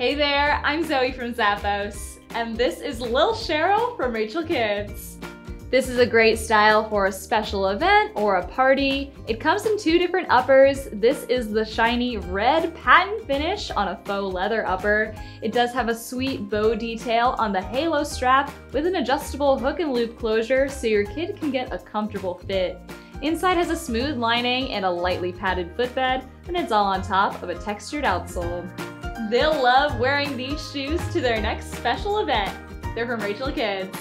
Hey there, I'm Zoe from Zappos, and this is Lil Sheryl from Rachel Kids. This is a great style for a special event or a party. It comes in two different uppers. This is the shiny red patent finish on a faux leather upper. It does have a sweet bow detail on the halo strap with an adjustable hook and loop closure so your kid can get a comfortable fit. Inside has a smooth lining and a lightly padded footbed, and it's all on top of a textured outsole. They'll love wearing these shoes to their next special event. They're from Rachel Kids.